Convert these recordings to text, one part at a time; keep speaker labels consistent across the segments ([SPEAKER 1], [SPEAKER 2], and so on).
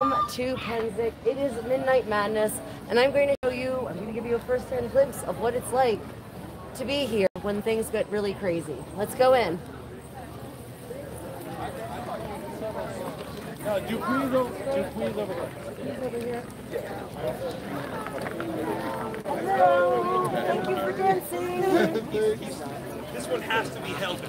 [SPEAKER 1] Welcome to Pennsic. It is Midnight Madness, and I'm going to show you, I'm going to give you a first-hand glimpse of what it's like to be here when things get really crazy. Let's go in.
[SPEAKER 2] Uh, no, Dupuis over, Dupuis over there.
[SPEAKER 1] Over here. Hello. Thank you for dancing.
[SPEAKER 3] This one has to be held, but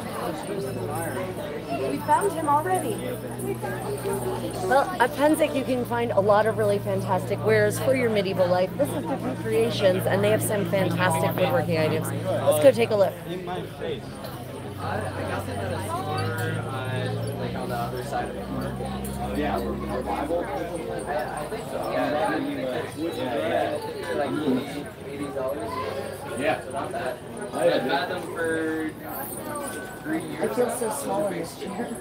[SPEAKER 1] We found him already. Well, at Pennsic you can find a lot of really fantastic wares for your medieval life. This is Dupuis Creations, and they have some fantastic woodworking items. Let's go take a look.
[SPEAKER 2] In my face. Yeah, revival. Yeah.
[SPEAKER 4] I've had them for three
[SPEAKER 1] I feel so small in this chair.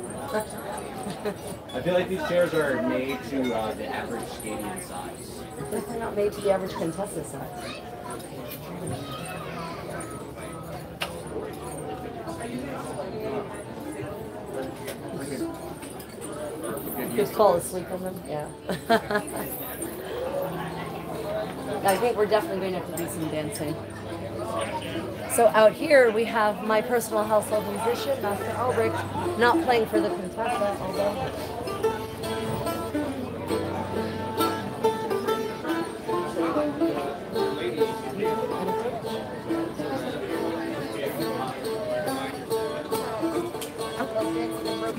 [SPEAKER 2] I feel like these chairs are made to uh, the average skating size.
[SPEAKER 1] They're not made to the average contestant size. Just fall asleep in them, yeah. I think we're definitely going to have to do some dancing. So out here we have my personal household musician, Master Albrecht, not playing for the Contessa, although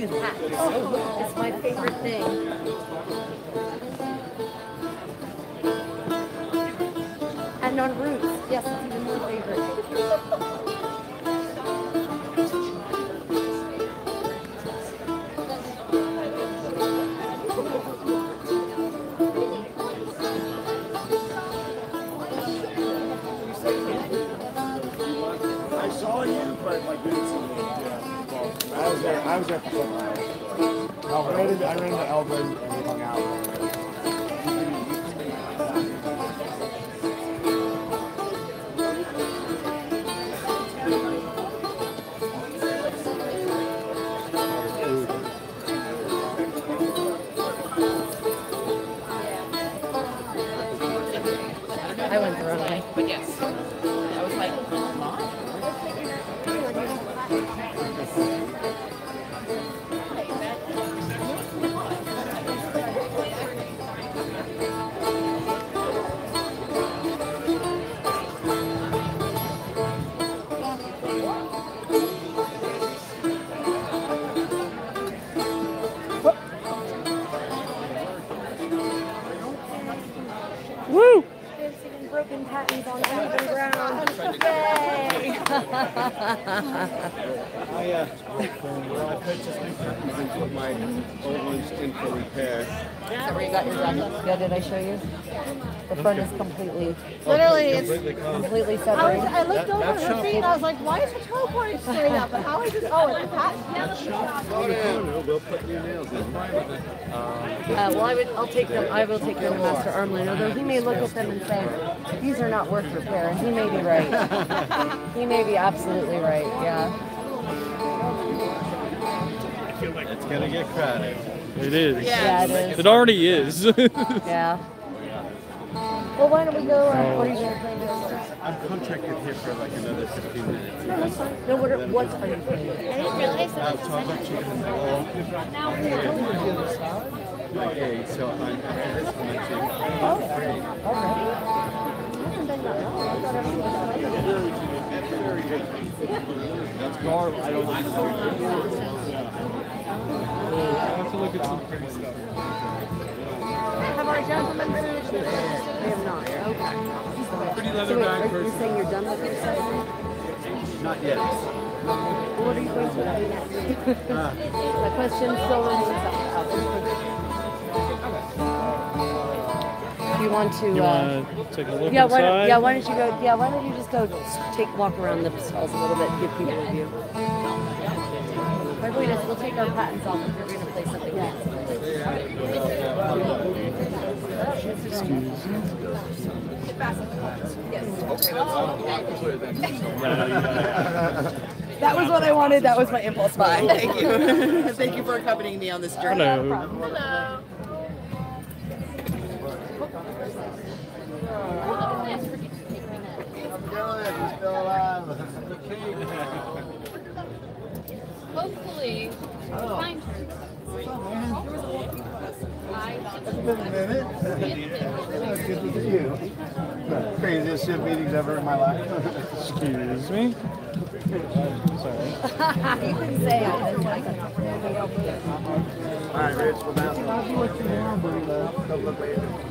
[SPEAKER 1] hat. It's my favorite thing.
[SPEAKER 5] See you. Yeah. Well, I was there. I was there for into, I ran into Elvin and we hung out.
[SPEAKER 1] Patterns on uneven ground. Yay!
[SPEAKER 5] I uh, well, I purchased new curtains and put my old ones in for repair.
[SPEAKER 1] Is that where you got your jacket? Yeah, did I show you? The front is completely,
[SPEAKER 6] Literally, it's.
[SPEAKER 5] Completely covered.
[SPEAKER 1] completely
[SPEAKER 6] I, was,
[SPEAKER 1] separated.
[SPEAKER 6] I looked over at her feet and I was like, why is her toe point straight up? And how is this? Oh, it's a patent.
[SPEAKER 5] Oh, no, we'll put new nails in.
[SPEAKER 1] Uh, well, I would, I'll take them. I will take them to Master Armlin. Although he may look at them and say, "These are not worth repair," and he may be right. he may be absolutely right. Yeah.
[SPEAKER 5] It's gonna get crowded.
[SPEAKER 2] It is.
[SPEAKER 1] Yeah, it is.
[SPEAKER 2] It already is.
[SPEAKER 1] Yeah. Well, why don't we go? Uh, what are you going to play next?
[SPEAKER 5] I'm contracted here for like another 15 minutes.
[SPEAKER 1] No, that's fine. No, what, are, what are you playing?
[SPEAKER 6] I didn't realize that.
[SPEAKER 5] Uh, so I'm actually gonna go. Okay, so I'm after this one, I'm
[SPEAKER 1] Already? I haven't done that long. I thought everything was
[SPEAKER 5] That's garb. I don't like I have to look at some pretty stuff.
[SPEAKER 1] Have our gentlemen finished? We have not. Okay.
[SPEAKER 2] Pretty
[SPEAKER 1] So
[SPEAKER 2] leather
[SPEAKER 1] wait,
[SPEAKER 2] bag
[SPEAKER 1] are you
[SPEAKER 2] person.
[SPEAKER 1] saying you're done with your set?
[SPEAKER 7] Not yet.
[SPEAKER 5] What are you going to do next? Uh. My question still remains
[SPEAKER 1] you want to?
[SPEAKER 8] You
[SPEAKER 1] uh,
[SPEAKER 8] want to take a look
[SPEAKER 1] yeah, why don't, yeah. Why don't you go? Yeah, why don't you just go take walk around the stalls a little bit, give people a view. Margaritas, we'll take our patents off if you're going to play something.
[SPEAKER 9] That was what I wanted. That was my impulse buy. Thank you. Thank you for accompanying me on this journey.
[SPEAKER 8] Hello.
[SPEAKER 10] Hopefully, find her. Been a minute.
[SPEAKER 7] It was Good to see you. Craziest shit meetings ever in my life.
[SPEAKER 8] Excuse me. Sorry.
[SPEAKER 1] you can say it.
[SPEAKER 7] All right, Rich, we're down. Come look later.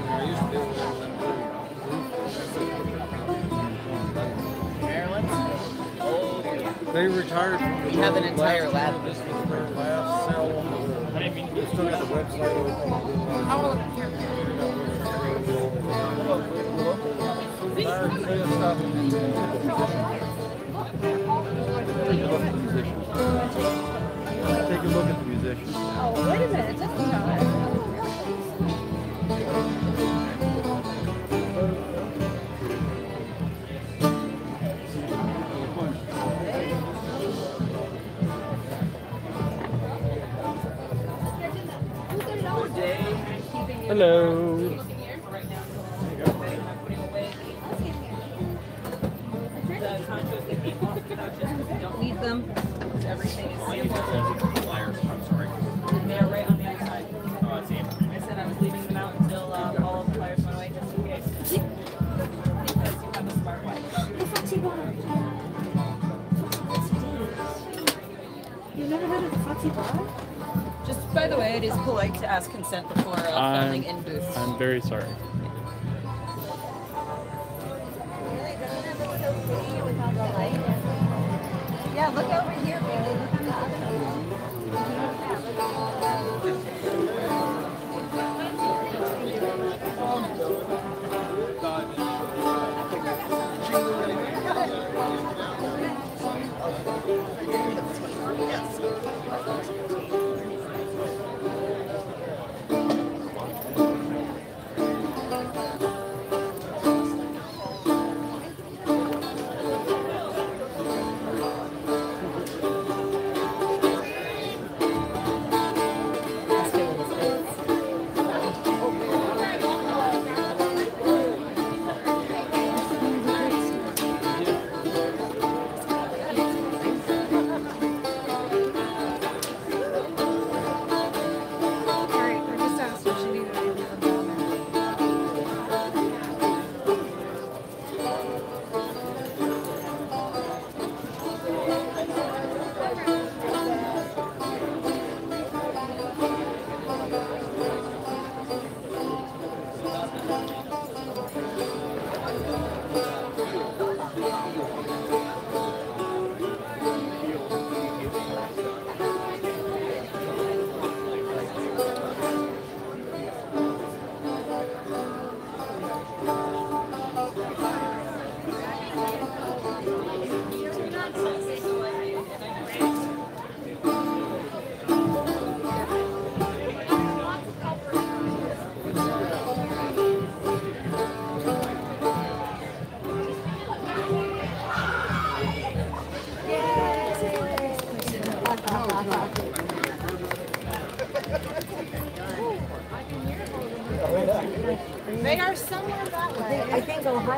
[SPEAKER 7] They retired from the
[SPEAKER 9] We have an entire
[SPEAKER 7] last-
[SPEAKER 9] lab.
[SPEAKER 7] This was their last cell. They still got the website open. Take a
[SPEAKER 8] Hello.
[SPEAKER 1] Look over here, Bailey.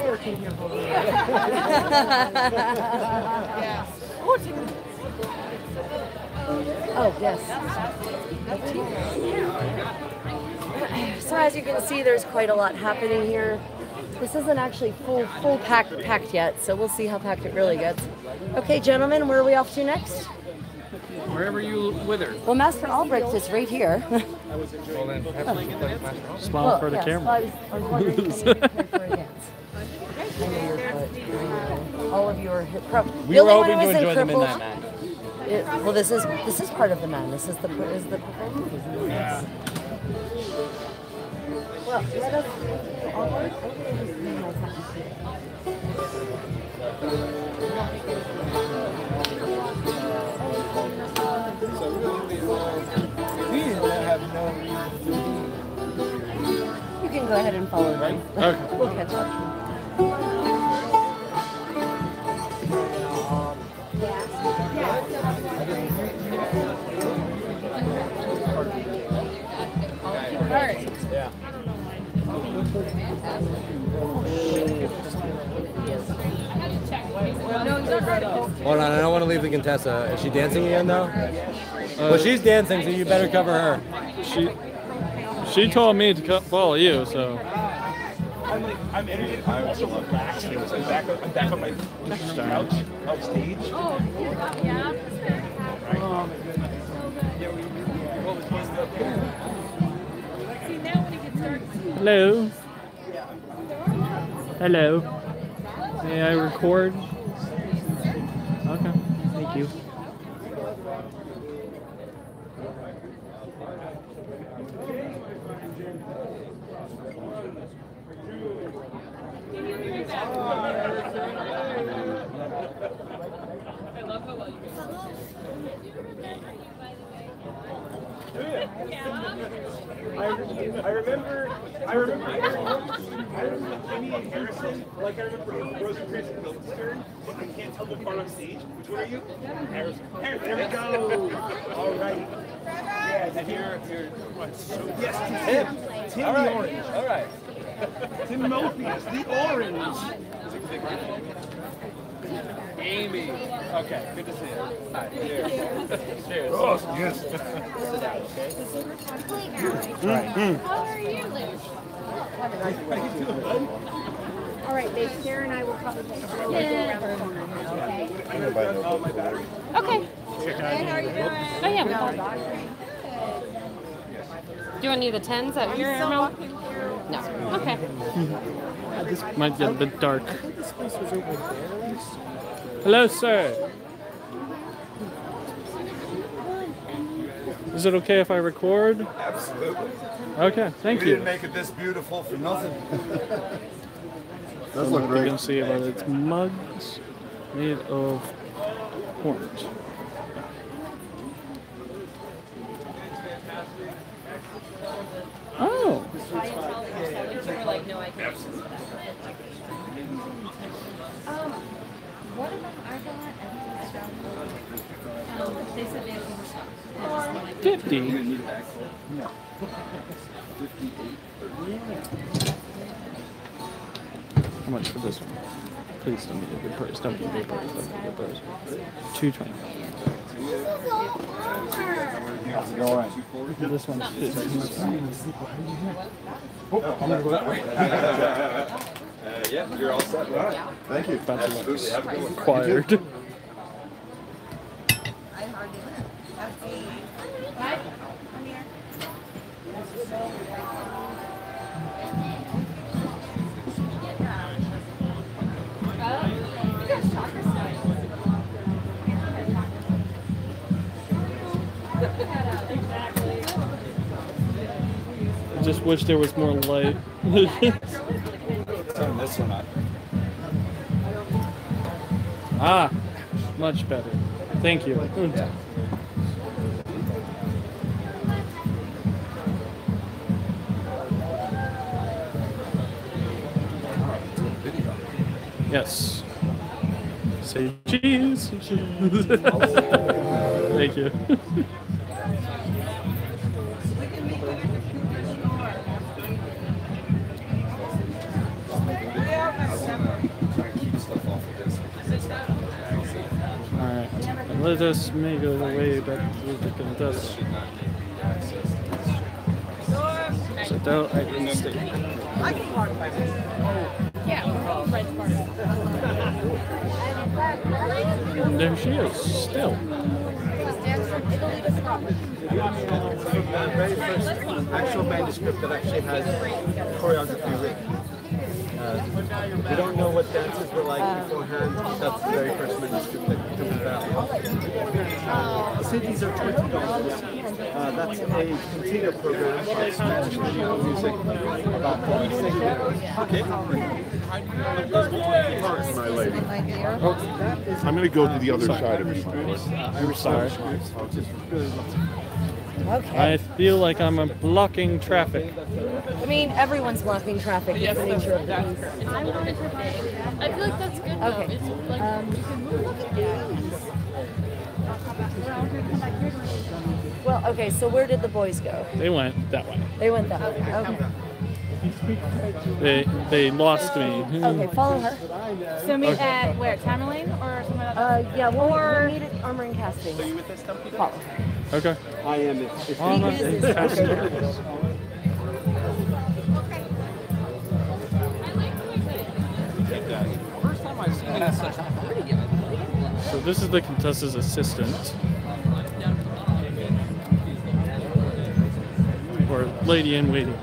[SPEAKER 1] Think Ohio can hear both.
[SPEAKER 6] Yes.
[SPEAKER 1] Oh, yes. So as you can see, there's quite a lot happening here. This isn't actually full full packed packed yet, so we'll see how packed it really gets. Okay, gentlemen, where are we off to next?
[SPEAKER 11] Wherever you wither.
[SPEAKER 1] Well, Master Albrecht is right here.
[SPEAKER 11] Well then, have to like Master Smile
[SPEAKER 1] Well,
[SPEAKER 11] for the
[SPEAKER 1] yes,
[SPEAKER 11] camera.
[SPEAKER 1] I was, I was know. All of you are hip. Pro-
[SPEAKER 11] We
[SPEAKER 1] the
[SPEAKER 11] were
[SPEAKER 1] only one
[SPEAKER 11] hoping
[SPEAKER 1] who
[SPEAKER 11] to
[SPEAKER 1] isn't
[SPEAKER 11] enjoy the
[SPEAKER 1] crippled-
[SPEAKER 11] Midnight Man.
[SPEAKER 1] It, well, this is this is part of the man. This is the is the performance.
[SPEAKER 11] Yeah.
[SPEAKER 1] Well, let us. You can go ahead and follow them.
[SPEAKER 11] Okay.
[SPEAKER 1] we'll catch up.
[SPEAKER 7] Hold on, I don't want to leave the Contessa. Is she dancing again though? well, she's dancing, so you better cover her.
[SPEAKER 11] She she told me to follow you, so
[SPEAKER 3] I'm like, I'm energetic. I also love relaxing. So I'm back, I'm back on my couch, on stage.
[SPEAKER 8] Oh, yeah. See, now when it gets dark,
[SPEAKER 11] hello. Hello. May I record? Okay. Thank you.
[SPEAKER 3] I, I remember, I remember, I remember and Harrison, like I remember Rosencrantz and Guildenstern, but I can't tell the part on stage. Which one are you? Harrison. Harrison, there we go. All right. Yeah, and here, here. So, yes, Tim. Tim
[SPEAKER 7] All
[SPEAKER 3] the
[SPEAKER 7] right.
[SPEAKER 3] Orange.
[SPEAKER 7] All right.
[SPEAKER 3] Tim Motheus, the Orange.
[SPEAKER 7] Amy. Okay, good to see you. Hi, cheers. cheers.
[SPEAKER 3] Oh, yes.
[SPEAKER 8] how are you, Liz?
[SPEAKER 6] All right, babe, Sarah and I will probably take a little bit around the corner, okay?
[SPEAKER 8] Okay.
[SPEAKER 6] Hey, how are you doing?
[SPEAKER 8] Oh, yeah, we got Do you want any of the tens at your amount? No. Okay.
[SPEAKER 11] This might get a bit dark. Hello, sir. Is it okay if I record?
[SPEAKER 5] Absolutely.
[SPEAKER 11] Okay, thank
[SPEAKER 5] we
[SPEAKER 11] you.
[SPEAKER 5] didn't make it this beautiful for nothing.
[SPEAKER 11] Does look great. You can see about its mugs made of horns. Oh.
[SPEAKER 8] Um, what
[SPEAKER 11] How much for this one? Please don't be a good price. Don't be a good price. Don't be a good price. Two twenty.
[SPEAKER 5] How's it going?
[SPEAKER 11] This one's fifty.
[SPEAKER 5] Oh, I'm gonna go that way. uh, yeah, you're all set. Thank you. Absolutely. Have a good one.
[SPEAKER 11] Acquired. Just wish there was more light.
[SPEAKER 7] Turn this one up.
[SPEAKER 11] ah, much better. Thank you. Yes. Say cheese. Thank you. This may go the way that the contest. Don't I can stay.
[SPEAKER 8] Yeah, Red's part.
[SPEAKER 11] And there she is, still.
[SPEAKER 5] Actual manuscript that actually has choreography written. Uh, we don't know what dances were like beforehand. That's the very first manuscript that comes out. The CDs are twenty dollars. Uh, that's a computer program for Spanish radio music. About forty-six minutes.
[SPEAKER 12] My lady. I'm going to go to the other side of you.
[SPEAKER 11] I'm sorry.
[SPEAKER 1] Okay.
[SPEAKER 11] I feel like I'm blocking traffic.
[SPEAKER 1] I mean, everyone's blocking traffic. It's the nature of the beast.
[SPEAKER 8] I'm to. I feel like that's good.
[SPEAKER 1] Okay.
[SPEAKER 8] Like
[SPEAKER 1] Um,
[SPEAKER 8] you can move.
[SPEAKER 1] Well, okay, so where did the boys go?
[SPEAKER 11] They went that way.
[SPEAKER 1] They went that way. Okay.
[SPEAKER 11] They they lost me.
[SPEAKER 1] Okay, follow her.
[SPEAKER 6] So meet at where? Tamerlane or somewhere else?
[SPEAKER 1] Uh, yeah, we'll, we'll meet at Armor and Casting. Follow.
[SPEAKER 11] Okay.
[SPEAKER 5] I am. If, if
[SPEAKER 11] Oh, no.
[SPEAKER 1] He is- is-
[SPEAKER 11] So this is the Contessa's assistant. Or lady in waiting.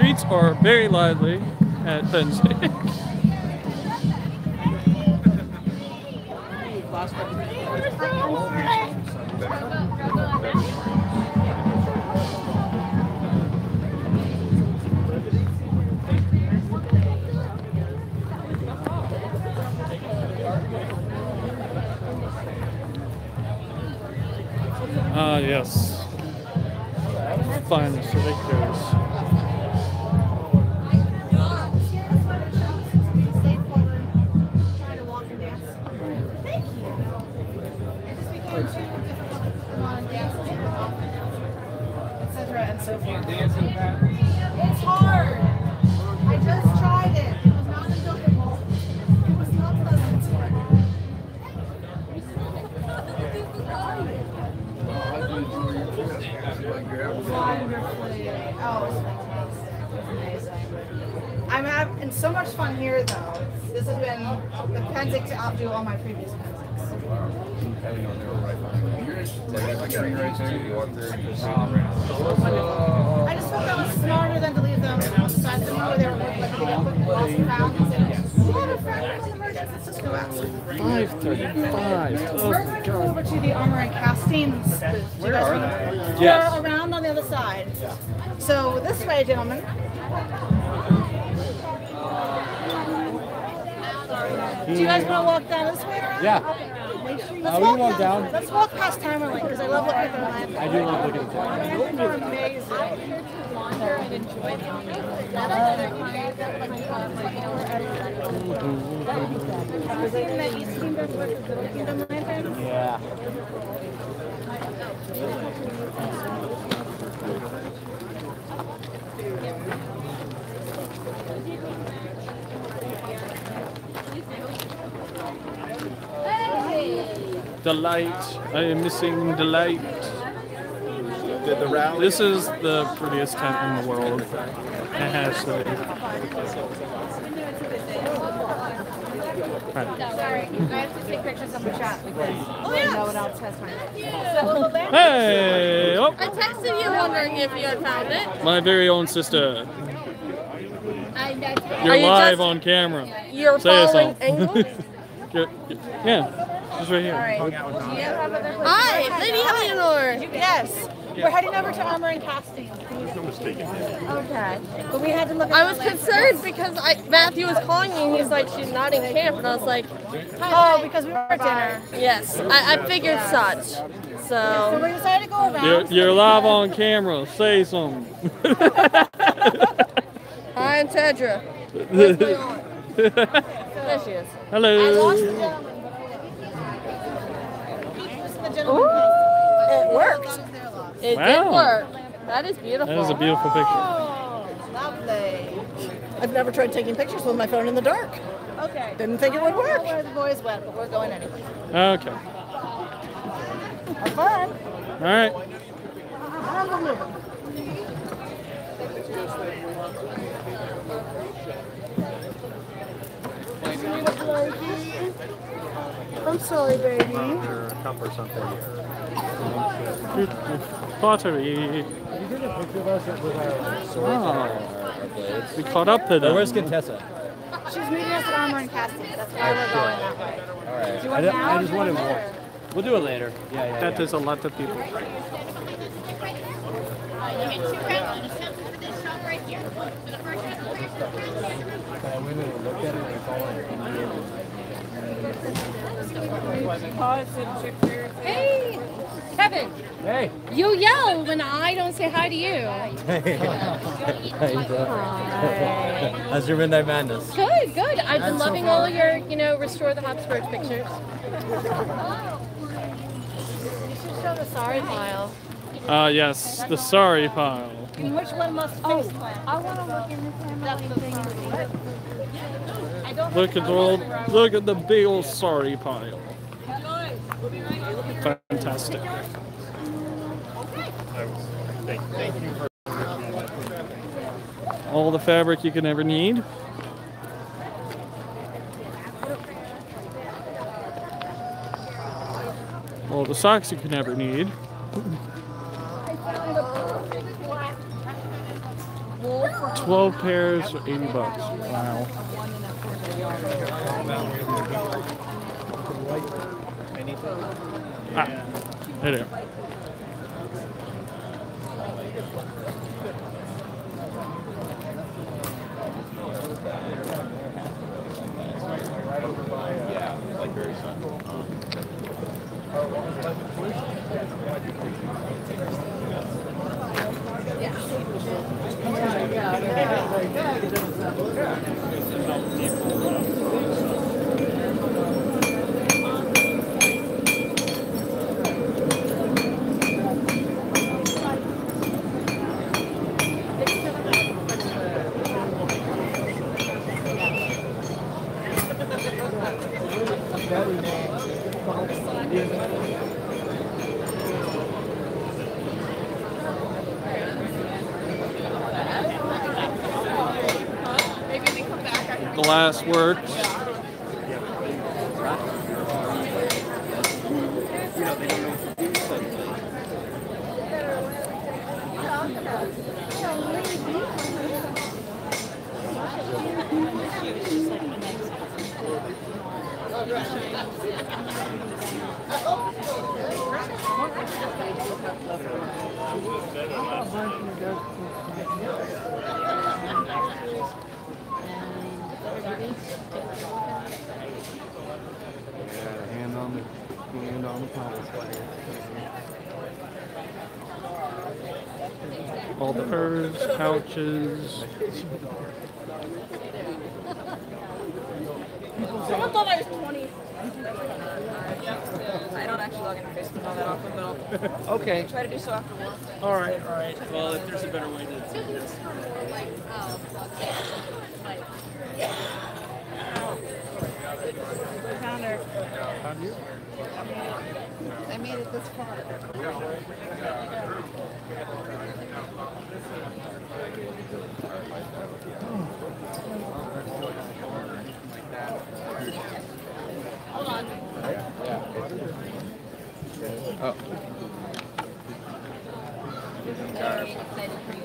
[SPEAKER 11] Streets are very lively at Wednesday. Ah, yes. Fine, so
[SPEAKER 6] It's hard. I just tried it. It was not enjoyable. It was not pleasant. Wonderfully. Oh, it's amazing. I'm having so much fun here, though. This has been the Pennsic to outdo all my previous Pennsics. I just felt that was smarter than to leave them on the side of. They were like, like, lost and found. and "We have a friend emergency. Let's just go out."
[SPEAKER 11] 535. Oh,
[SPEAKER 6] We're going to go over to the armor and castings. you guys wanna-
[SPEAKER 11] Yes.
[SPEAKER 6] They're around on the other side. So this way, gentlemen. Do you guys want to walk down this way around?
[SPEAKER 7] Yeah.
[SPEAKER 6] Let's
[SPEAKER 7] Uh, we
[SPEAKER 6] walk
[SPEAKER 7] can walk down.
[SPEAKER 6] Let's walk past Tamerlane because I love looking at the land.
[SPEAKER 7] I do love looking at that.
[SPEAKER 6] Lanterns are amazing.
[SPEAKER 8] Wander and enjoy them.
[SPEAKER 6] Was it in that East Kingdom versus Little Kingdom lanterns?
[SPEAKER 7] Yeah.
[SPEAKER 11] Delight. I am missing delight.
[SPEAKER 5] the, the rally.
[SPEAKER 11] This is the prettiest tent in the world. It has to be.
[SPEAKER 6] Sorry, I have to take pictures of the chat because oh, no one else has time. So.
[SPEAKER 11] Hey! Oh,
[SPEAKER 8] I texted you wondering if you had found it.
[SPEAKER 11] my very own sister.
[SPEAKER 8] I, I
[SPEAKER 11] You're
[SPEAKER 1] you
[SPEAKER 11] live
[SPEAKER 1] just-
[SPEAKER 11] on camera.
[SPEAKER 1] You're
[SPEAKER 11] Say
[SPEAKER 1] following
[SPEAKER 11] something.
[SPEAKER 1] angles?
[SPEAKER 11] Yeah, she's right here.
[SPEAKER 8] Hi, Lady Eleanor.
[SPEAKER 6] Yes, we're heading over to Armor and Casting. No mistake. Okay, but we had to look. At
[SPEAKER 8] I was
[SPEAKER 6] lantern.
[SPEAKER 8] concerned because I, Matthew was calling me and he's like, she's not in camp. And I was like,
[SPEAKER 6] Oh, because we were at dinner.
[SPEAKER 8] yes, I, I figured such.
[SPEAKER 6] So
[SPEAKER 8] So,
[SPEAKER 6] we decided to go around.
[SPEAKER 11] You're, you're live on camera. Say something.
[SPEAKER 8] hi, I'm Tedra. Where's my aunt? There she is.
[SPEAKER 6] I lost the
[SPEAKER 11] Hello.
[SPEAKER 6] Gentleman, but I- This is the gentleman.
[SPEAKER 8] It worked. It
[SPEAKER 11] Wow.
[SPEAKER 8] did work. That is beautiful.
[SPEAKER 11] That is a beautiful picture.
[SPEAKER 6] Oh, lovely.
[SPEAKER 13] I've never tried taking pictures with my phone in the dark.
[SPEAKER 6] Okay.
[SPEAKER 13] Didn't think it would
[SPEAKER 6] I don't
[SPEAKER 13] work.
[SPEAKER 6] know where the boys went, but we're going anyway.
[SPEAKER 11] Okay.
[SPEAKER 6] Have fun.
[SPEAKER 11] All right.
[SPEAKER 6] I'm a moving. I'm sorry, baby.
[SPEAKER 7] Or cup or something.
[SPEAKER 11] Pottery.
[SPEAKER 5] You did a picture of us with our swords and our, our blades.
[SPEAKER 11] We caught up to them.
[SPEAKER 5] Where's Contessa?
[SPEAKER 6] She's meeting us at Armor and Casting. That's why we're going that way.
[SPEAKER 5] All right.
[SPEAKER 6] Do you
[SPEAKER 5] I,
[SPEAKER 6] want
[SPEAKER 5] ju-
[SPEAKER 6] now
[SPEAKER 5] I
[SPEAKER 6] or
[SPEAKER 5] just
[SPEAKER 6] do you
[SPEAKER 5] wanted
[SPEAKER 6] want
[SPEAKER 5] more.
[SPEAKER 6] later?
[SPEAKER 5] We'll do it later. Yeah, yeah.
[SPEAKER 11] That That is a lot of people.
[SPEAKER 5] I
[SPEAKER 8] Hey, Kevin.
[SPEAKER 5] Hey.
[SPEAKER 8] You yell when I don't say hi to you.
[SPEAKER 5] How's your midnight madness?
[SPEAKER 8] Good, good. I've been
[SPEAKER 5] That's so
[SPEAKER 8] loving
[SPEAKER 5] far.
[SPEAKER 8] all your, you know, restore the Habsburg pictures. You should show the sorry pile.
[SPEAKER 11] Uh, yes, the sorry pile.
[SPEAKER 8] Which one must face plant? I want to look in the family thing and see. I don't
[SPEAKER 11] Look at the old, look at the big old sorry pile. Fantastic. All the fabric you can ever need. All the socks you can ever need. Twelve pairs for eighty bucks. Wow. Ah, there they are. All the furs, pouches.
[SPEAKER 8] Someone thought I was 20. I don't actually log into Facebook all that often, but I'll
[SPEAKER 7] Okay.
[SPEAKER 8] try to do so after work.
[SPEAKER 7] All right, all right. Well, if there's a better way to do this.
[SPEAKER 6] Oh, Found her. I made it this far.
[SPEAKER 8] Hold on.
[SPEAKER 5] Oh.
[SPEAKER 8] Very excited for you.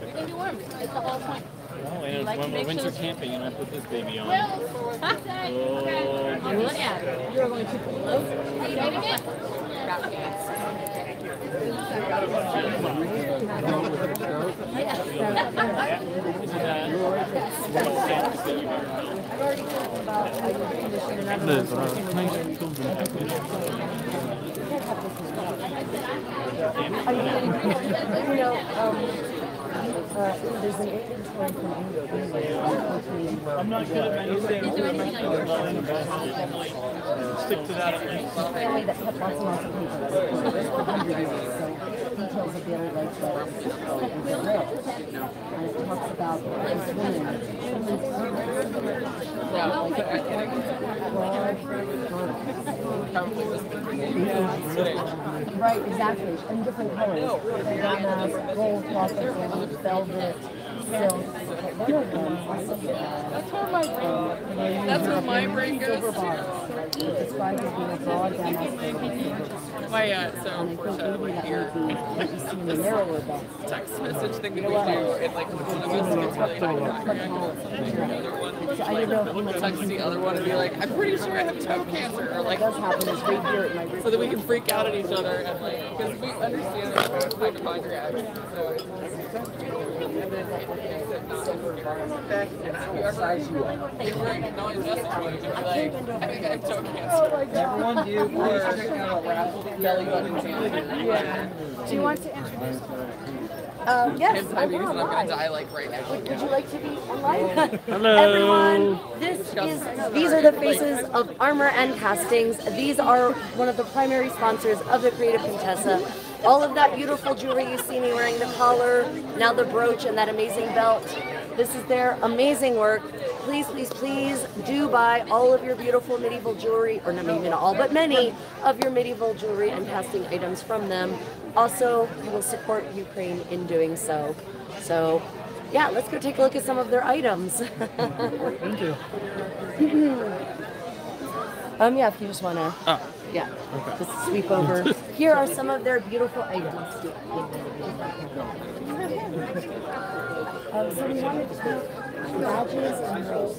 [SPEAKER 8] You're gonna be warm. It's the whole point.
[SPEAKER 7] Oh,
[SPEAKER 8] You like to make
[SPEAKER 7] winter
[SPEAKER 8] sure-
[SPEAKER 7] camping, and I put this baby on.
[SPEAKER 8] Huh? Okay. I'll look at it. You're going to close. Are you doing it?
[SPEAKER 11] There's a nice children package.
[SPEAKER 1] You know, um, uh, there's an inventory from England.
[SPEAKER 7] I'm not good at anything. Stick to that at least.
[SPEAKER 1] Family that kept lots and lots of papers details of the other legs that red. And uh, it talks about this. Right, exactly. And different colors. Bananas, gold, cloth, velvet, silk.
[SPEAKER 9] That's where my brain. That's where my brain goes to. My uh, so Portia like here text message thing that we do, and like one of us gets really hypochondriac. The other one will text the other one and be like, "I'm pretty sure I have toe cancer," or like, so that we can freak out at each other and like, because we understand that we're both hypochondriacs. So it's and then like we're gonna sit not over back and whoever if we're ignoring Jessica, we can be like, "I think I have toe cancer."
[SPEAKER 14] Everyone do please check out Raffle
[SPEAKER 9] belly button Yeah.
[SPEAKER 6] Do you want to introduce?
[SPEAKER 1] Um, yes, I
[SPEAKER 9] my
[SPEAKER 1] will.
[SPEAKER 9] I'm gonna
[SPEAKER 1] live.
[SPEAKER 9] die like right now.
[SPEAKER 1] Would, would you like to be online?
[SPEAKER 11] Hello.
[SPEAKER 1] Everyone, this is these are the faces of Armor and Castings. These are one of the primary sponsors of the Creative Contessa. All of that beautiful jewelry you see me wearing, the collar, now the brooch, and that amazing belt. This is their amazing work. Please, please, please do buy all of your beautiful medieval jewelry, or not not all, but many of your medieval jewelry and casting items from them. Also, you will support Ukraine in doing so. So, yeah, let's go take a look at some of their items.
[SPEAKER 11] Thank you.
[SPEAKER 1] um, yeah, if you just wanna,
[SPEAKER 11] Oh,
[SPEAKER 1] yeah,
[SPEAKER 11] okay.
[SPEAKER 1] just sweep over. Here are some of their beautiful items. Um, so we wanted to badges and robes.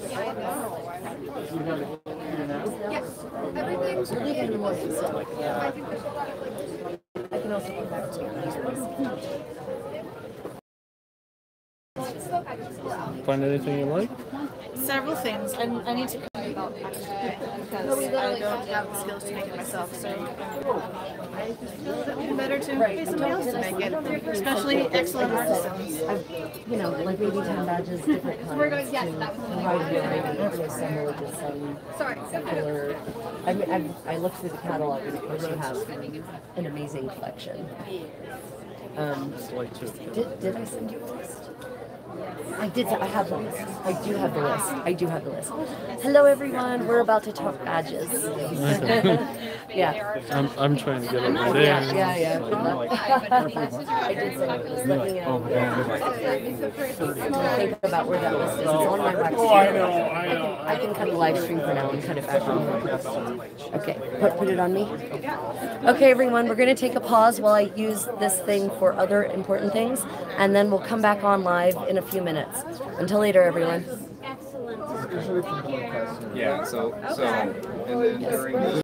[SPEAKER 1] We're leaving in the morning, so I can also come back to you.
[SPEAKER 11] Find anything you like?
[SPEAKER 6] Several things, and I need to come about because I don't have the skills to make it myself. So I feel that it would be better to pay somebody else to make it, especially excellent artisans.
[SPEAKER 1] You know, like maybe 10 badges, different kinds.
[SPEAKER 6] We're going- yes, that was the
[SPEAKER 1] provide. So some are just some
[SPEAKER 6] Sorry.
[SPEAKER 1] particular. I mean, I've, I looked through the catalog and of course you have an amazing collection. Um, did, did I send you a list? I did. I have the list. I do have the list. I do have the list. Hello, everyone. We're about to talk badges. yeah.
[SPEAKER 11] I'm, I'm trying to get over
[SPEAKER 1] Yeah,
[SPEAKER 11] there.
[SPEAKER 1] yeah, yeah. Good luck. I did say this. Let me uh, think about where that list is. It's on my wax.
[SPEAKER 15] Oh, I know, I know.
[SPEAKER 1] I can cut the live stream for now and cut it back on. Okay, put, put it on me. Okay, everyone, we're going to take a pause while I use this thing for other important things, and then we'll come back on live in a few minutes. Until later, everyone.
[SPEAKER 16] Yeah, so, so, and then during